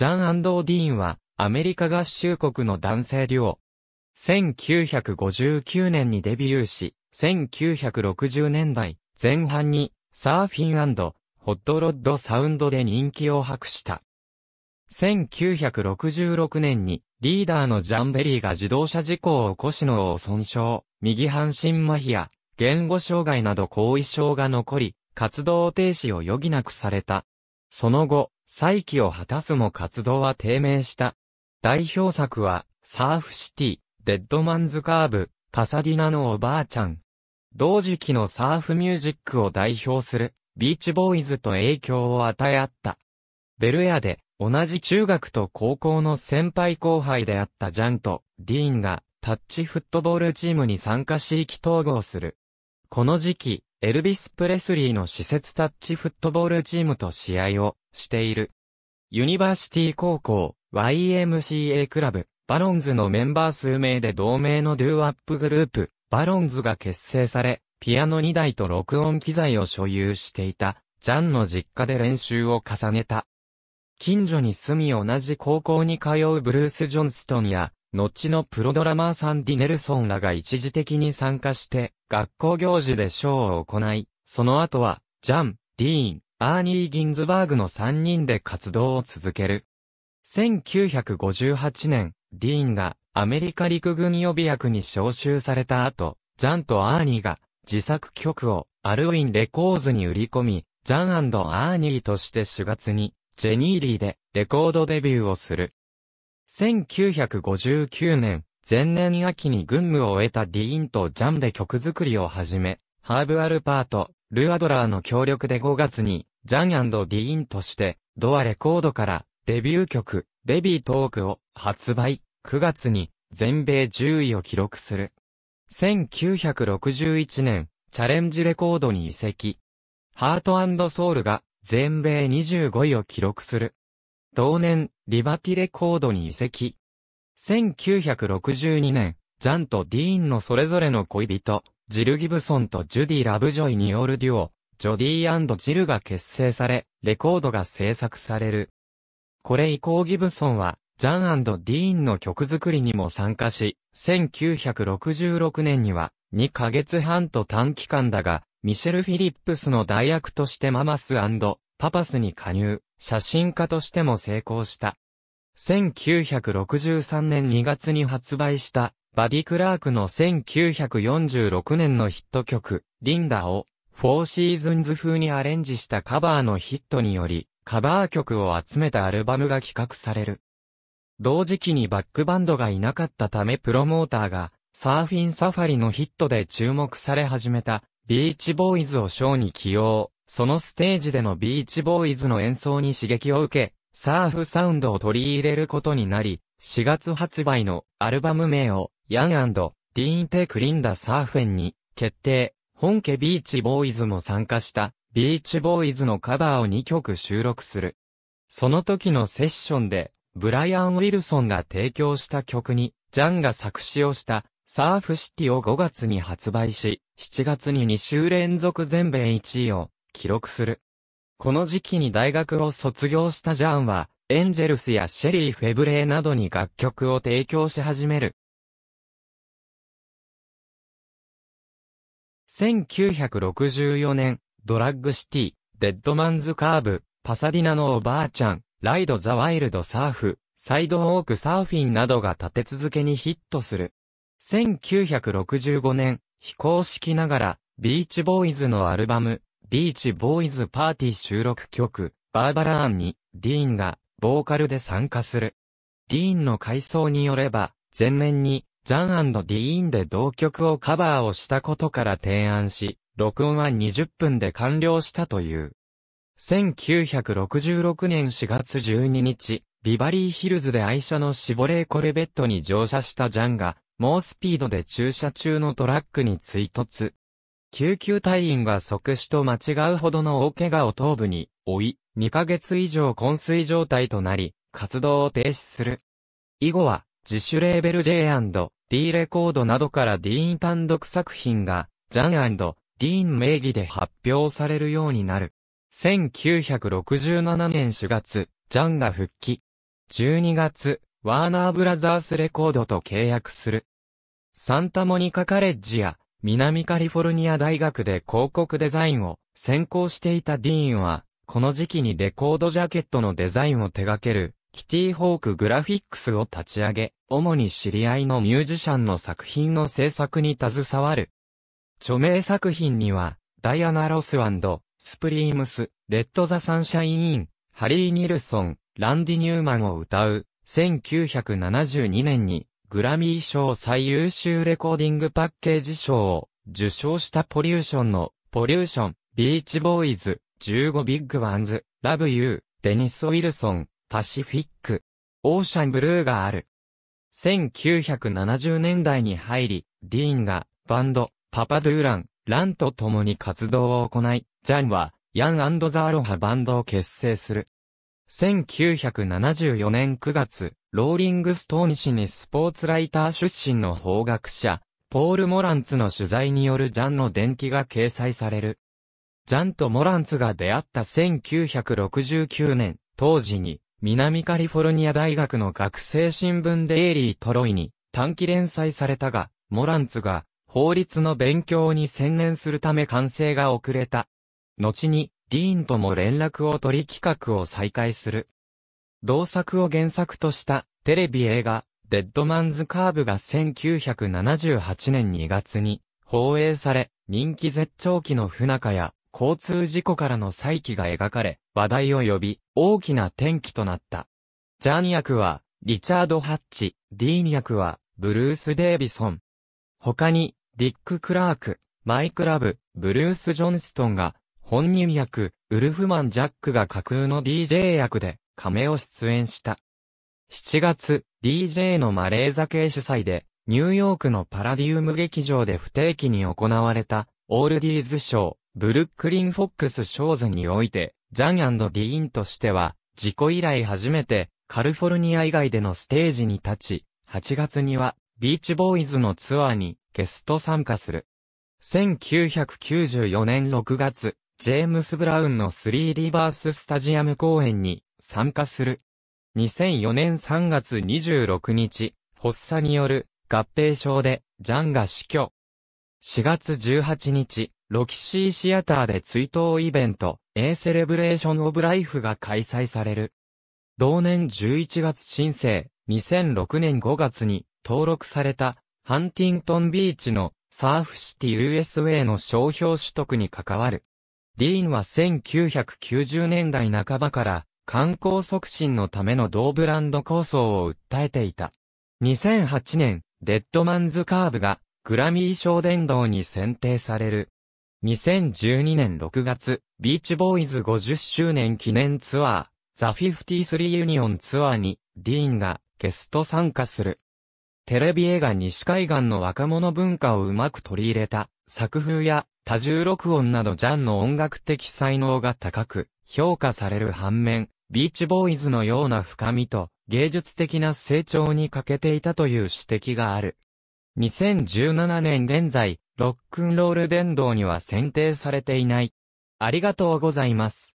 ジャンディーンは、アメリカ合衆国の男性デュオ。1959年にデビューし、1960年代前半にサーフィンホットロッドサウンドで人気を博した。1966年にリーダーのジャンベリーが自動車事故を起こし脳を損傷、右半身麻痺や言語障害など後遺症が残り、活動停止を余儀なくされた。その後、再起を果たすも活動は低迷した。代表作は、サーフシティ、デッドマンズカーブ、パサディナのおばあちゃん。同時期のサーフミュージックを代表する、ビーチボーイズと影響を与え合った。ベルエアで、同じ中学と高校の先輩後輩であったジャンとディーンがタッチフットボールチームに参加し意気投合する。この時期、エルビス・プレスリーの私設タッチフットボールチームと試合をしている。ユニバーシティ高校、YMCA クラブ、バロンズのメンバー数名で同名のドゥーアップグループ、バロンズが結成され、ピアノ2台と録音機材を所有していた、ジャンの実家で練習を重ねた。近所に住み同じ高校に通うブルース・ジョンストンや、後のプロドラマーサンディ・ネルソンらが一時的に参加して、学校行事でショーを行い、その後は、ジャン、ディーン、アーニー・ギンズバーグの3人で活動を続ける。1958年、ディーンがアメリカ陸軍予備役に招集された後、ジャンとアーニーが自作曲をアーウィンレコーズに売り込み、ジャンアーニーとして4月にジェニーリーでレコードデビューをする。1959年、前年秋に軍務を終えたディーンとジャンで曲作りを始め、ハーブ・アルパート、ルー・アドラーの協力で5月に、ジャンディーンとして、ドレレコードからデビュー曲、ベビートークを発売、9月に全米10位を記録する。1961年、チャレンジレコードに移籍。ハートソウルが全米25位を記録する。同年、リバティレコードに移籍。1962年、ジャンとディーンのそれぞれの恋人、ジル・ギブソンとジュディ・ラブジョイによるデュオ、ジョディジルが結成され、レコードが制作される。これ以降ギブソンは、ジャンディーンの曲作りにも参加し、1966年には、2ヶ月半と短期間だが、ミシェル・フィリップスの代役としてママスパパスに加入、写真家としても成功した。1963年2月に発売したバディ・クラークの1946年のヒット曲、リンダを、フォーシーズンズ風にアレンジしたカバーのヒットにより、カバー曲を集めたアルバムが企画される。同時期にバックバンドがいなかったためプロモーターが、サーフィンサファリのヒットで注目され始めた、ビーチボーイズをショーに起用。そのステージでのビーチボーイズの演奏に刺激を受け、サーフサウンドを取り入れることになり、4月発売のアルバム名を、ジャンディーン・テイク・リンダ・サーフィンに決定。本家ビーチボーイズも参加したビーチボーイズのカバーを2曲収録する。その時のセッションで、ブライアン・ウィルソンが提供した曲に、ジャンが作詞をしたサーフシティを5月に発売し、7月に2週連続全米1位を記録する。この時期に大学を卒業したジャーンは、エンジェルスやシェリー・フェブレーなどに楽曲を提供し始める。1964年、ドラッグシティ、デッドマンズカーブ、パサディナのおばあちゃん、ライド・ザ・ワイルド・サーフ、サイド・オーク・サーフィンなどが立て続けにヒットする。1965年、非公式ながら、ビーチボーイズのアルバム、ビーチボーイズパーティー収録曲、バーバラーンに、ディーンが、ボーカルで参加する。ディーンの回想によれば、前年に、ジャンディーンで同曲をカバーをしたことから提案し、録音は20分で完了したという。1966年4月12日、ビバリーヒルズで愛車のシボレーコレベットに乗車したジャンが、猛スピードで駐車中のトラックに追突。救急隊員が即死と間違うほどの大怪我を頭部に負い、2ヶ月以上昏睡状態となり、活動を停止する。以後は、自主レーベル J&D レコードなどからディーン単独作品が、ジャンディーン名義で発表されるようになる。1967年4月、ジャンが復帰。12月、ワーナーブラザースレコードと契約する。サンタモニカカレッジや南カリフォルニア大学で広告デザインを専攻していたディーンは、この時期にレコードジャケットのデザインを手掛ける、キティホークグラフィックスを立ち上げ、主に知り合いのミュージシャンの作品の制作に携わる。著名作品には、ダイアナ・ロスアンドスプリームス、レット・ザ・サンシャイン・イン、ハリー・ニルソン、ランディ・ニューマンを歌う、1972年に、グラミー賞最優秀レコーディングパッケージ賞を受賞したポリューションの、ポリューション、ビーチボーイズ、15ビッグワンズ、ラブユー、デニス・ウィルソン、パシフィック、オーシャンブルーがある。1970年代に入り、ディーンが、バンド、パパドゥーラン、ランと共に活動を行い、ジャンは、ヤンザ・アロハバンドを結成する。1974年9月、ローリングストーン誌にスポーツライター出身の法学者、ポール・モランツの取材によるジャンの伝記が掲載される。ジャンとモランツが出会った1969年、当時に、南カリフォルニア大学の学生新聞デイリー・トロイに短期連載されたが、モランツが法律の勉強に専念するため完成が遅れた。後に、ディーンとも連絡を取り企画を再開する。同作を原作としたテレビ映画、デッドマンズカーブが1978年2月に放映され、人気絶頂期の不仲や交通事故からの再起が描かれ、話題を呼び、大きな転機となった。ジャーン役は、リチャード・ハッチ、ディーン役は、ブルース・デイビソン。他に、ディック・クラーク、マイク・ラブ、ブルース・ジョンストンが、本人役、ウルフマン・ジャックが架空の DJ 役で、カメを出演した。7月、DJ のマレーザ系主催で、ニューヨークのパラディウム劇場で不定期に行われた、オールディーズショー、ブルックリン・フォックス・ショーズにおいて、ジャンディーンとしては、自己以来初めて、カリフォルニア以外でのステージに立ち、8月には、ビーチボーイズのツアーに、ゲスト参加する。1994年6月、ジェームス・ブラウンのスリーリバーススタジアム公演に参加する。2004年3月26日、発作による合併症でジャンが死去。4月18日、ロキシーシアターで追悼イベント、A セレブレーションオブライフが開催される。同年11月申請、2006年5月に登録されたハンティントンビーチのサーフシティ USA の商標取得に関わる。ディーンは1990年代半ばから観光促進のための同ブランド構想を訴えていた。2008年、デッドマンズカーブがグラミー賞殿堂に選定される。2012年6月、ビーチボーイズ50周年記念ツアー、 The 50th Reunion Tour にディーンがゲスト参加する。テレビ映画西海岸の若者文化をうまく取り入れた作風や多重録音などジャンの音楽的才能が高く評価される反面、ビーチボーイズのような深みと芸術的な成長に欠けていたという指摘がある。2017年現在、ロックンロール殿堂には選定されていない。ありがとうございます。